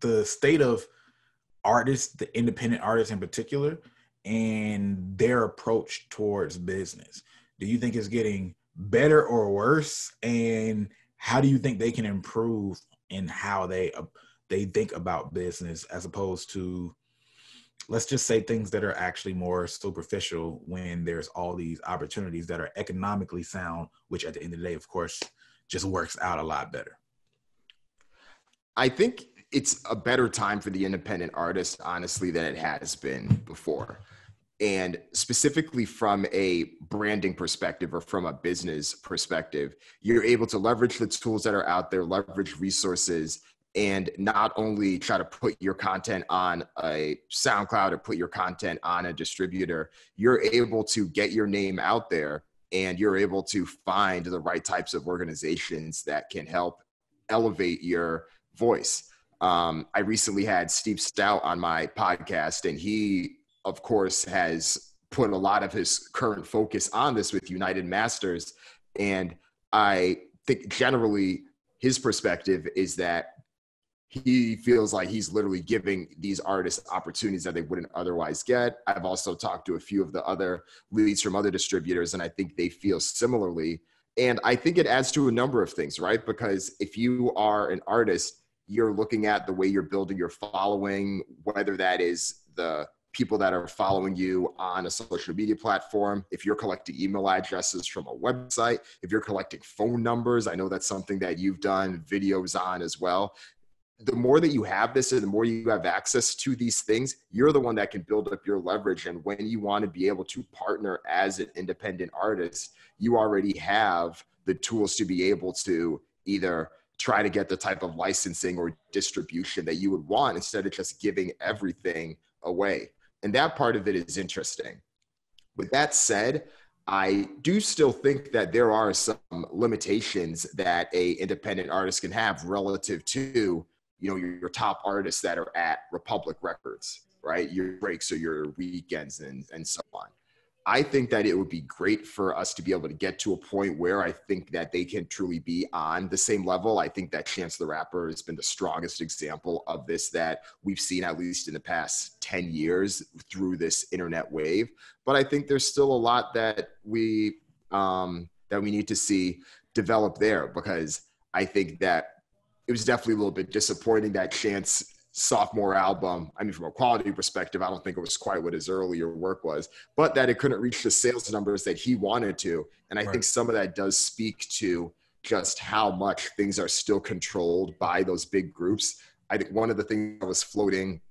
the state of artists, the independent artists in particular, and their approach towards business. Do you think it's getting better or worse? And how do you think they can improve in how they uh, they think about business as opposed to let's just say things that are actually more superficial when there's all these opportunities that are economically sound, which at the end of the day, of course, just works out a lot better. I think it's a better time for the independent artist, honestly, than it has been before. And specifically from a branding perspective or from a business perspective, you're able to leverage the tools that are out there, leverage resources, and not only try to put your content on a SoundCloud or put your content on a distributor, you're able to get your name out there and you're able to find the right types of organizations that can help elevate your voice. Um, I recently had Steve Stoute on my podcast, and he, of course, has put a lot of his current focus on this with United Masters. And I think generally his perspective is that he feels like he's literally giving these artists opportunities that they wouldn't otherwise get. I've also talked to a few of the other leads from other distributors, and I think they feel similarly. And I think it adds to a number of things, right? Because if you are an artist, you're looking at the way you're building your following, whether that is the people that are following you on a social media platform, if you're collecting email addresses from a website, if you're collecting phone numbers, I know that's something that you've done videos on as well the more that you have this and the more you have access to these things, you're the one that can build up your leverage. And when you want to be able to partner as an independent artist, you already have the tools to be able to either try to get the type of licensing or distribution that you would want instead of just giving everything away. And that part of it is interesting. With that said, I do still think that there are some limitations that a independent artist can have relative to you know your, your top artists that are at Republic Records, right? Your Drakes or your Weeknds and and so on. I think that it would be great for us to be able to get to a point where I think that they can truly be on the same level. I think that Chance the Rapper has been the strongest example of this that we've seen at least in the past 10 years through this internet wave. But I think there's still a lot that we um, that we need to see develop there because I think that it was definitely a little bit disappointing that Chance sophomore album. I mean, from a quality perspective, I don't think it was quite what his earlier work was, but that it couldn't reach the sales numbers that he wanted to. And I right. think some of that does speak to just how much things are still controlled by those big groups. I think one of the things that was floating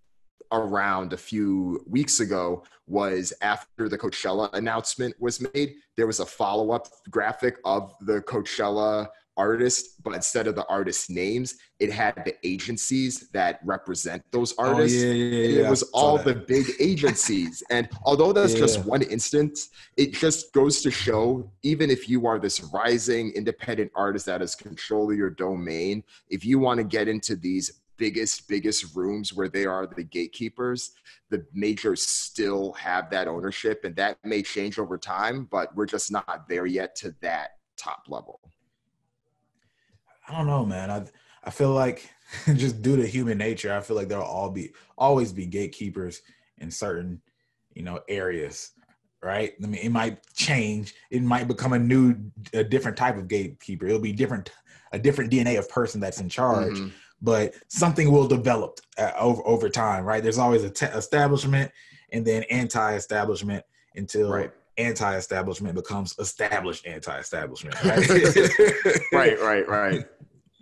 around a few weeks ago was after the Coachella announcement was made, there was a follow up graphic of the Coachella artist, but instead of the artist names, it had the agencies that represent those oh, artists. Oh, yeah, yeah, yeah. It was all the big agencies. and although that's just one instance, it just goes to show even if you are this rising independent artist that is controlling your domain, if you want to get into these biggest biggest rooms where they are the gatekeepers the majors still have that ownership and that may change over time but we're just not there yet to that top level I don't know, man. I I feel like just due to human nature, I feel like there'll all be always be gatekeepers in certain, you know, areas. Right. I mean, it might change. It might become a new, a different type of gatekeeper. It'll be different, a different DNA of person that's in charge. Mm-hmm. But something will develop uh, over over time. Right. There's always a establishment and then anti-establishment until right anti-establishment becomes established anti-establishment. Right, right, right, right.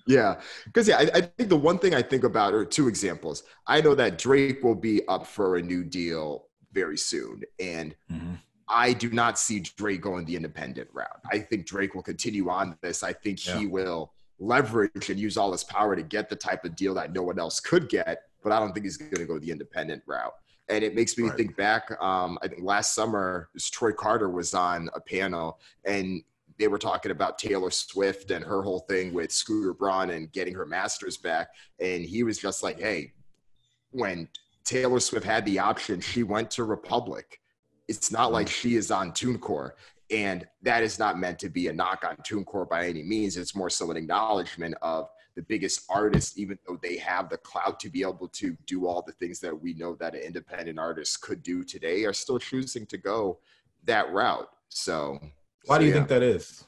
Yeah, because yeah, I, I, think the one thing I think about are two examples. I know that Drake will be up for a new deal very soon, and mm-hmm. I do not see Drake going the independent route. I think Drake will continue on this. I think yeah. he will leverage and use all his power to get the type of deal that no one else could get, but I don't think he's going to go the independent route and it makes me right. think back. Um, I think last summer, Troy Carter was on a panel, and they were talking about Taylor Swift and her whole thing with Scooter Braun and getting her masters back, and he was just like, "Hey, when Taylor Swift had the option, she went to Republic. It's not mm-hmm. like she is on TuneCore." And that is not meant to be a knock on TuneCore by any means. It's more so an acknowledgement of the biggest artists, even though they have the clout to be able to do all the things that we know that an independent artist could do today, are still choosing to go that route. So, why so, do you yeah. think that is?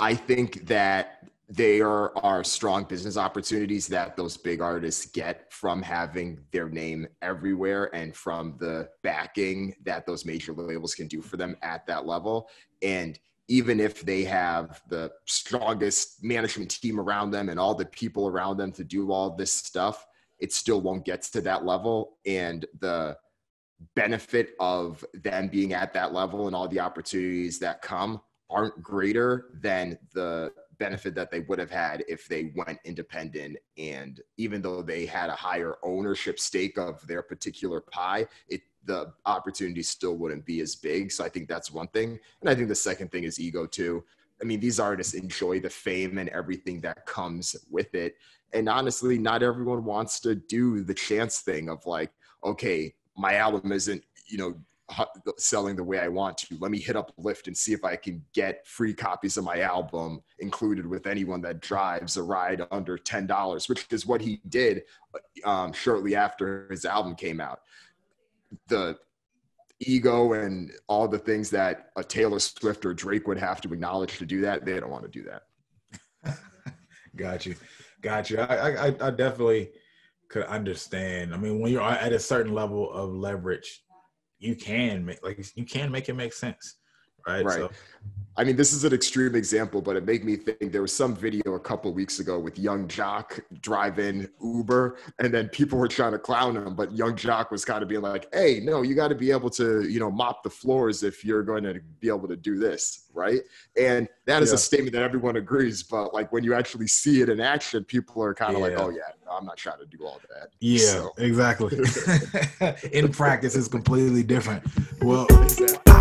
I think that there are strong business opportunities that those big artists get from having their name everywhere and from the backing that those major labels can do for them at that level. And even if they have the strongest management team around them and all the people around them to do all this stuff, it still won't get to that level. And the benefit of them being at that level and all the opportunities that come aren't greater than the benefit that they would have had if they went independent. And even though they had a higher ownership stake of their particular pie, it the opportunity still wouldn't be as big. So I think that's one thing. And I think the second thing is ego too. I mean, these artists enjoy the fame and everything that comes with it. And honestly, not everyone wants to do the chance thing of like, okay, my album isn't, you know, selling the way I want to. Let me hit up Lyft and see if I can get free copies of my album included with anyone that drives a ride under $10, which is what he did um, shortly after his album came out. The ego and all the things that a Taylor Swift or Drake would have to acknowledge to do that, they don't want to do that. Got you. Got you. I, I, I definitely could understand. I mean, when you're at a certain level of leverage, you can make like you can make it make sense right right so. I mean this is an extreme example but it made me think there was some video a couple weeks ago with Young Joc driving uber and then people were trying to clown him but Young Joc was kind of being like hey no you got to be able to you know mop the floors if you're going to be able to do this right and that is yeah. a statement that everyone agrees but like when you actually see it in action people are kind of yeah. like oh yeah I'm not trying to do all that. Yeah, so. exactly. In practice, it's completely different. Well, exactly.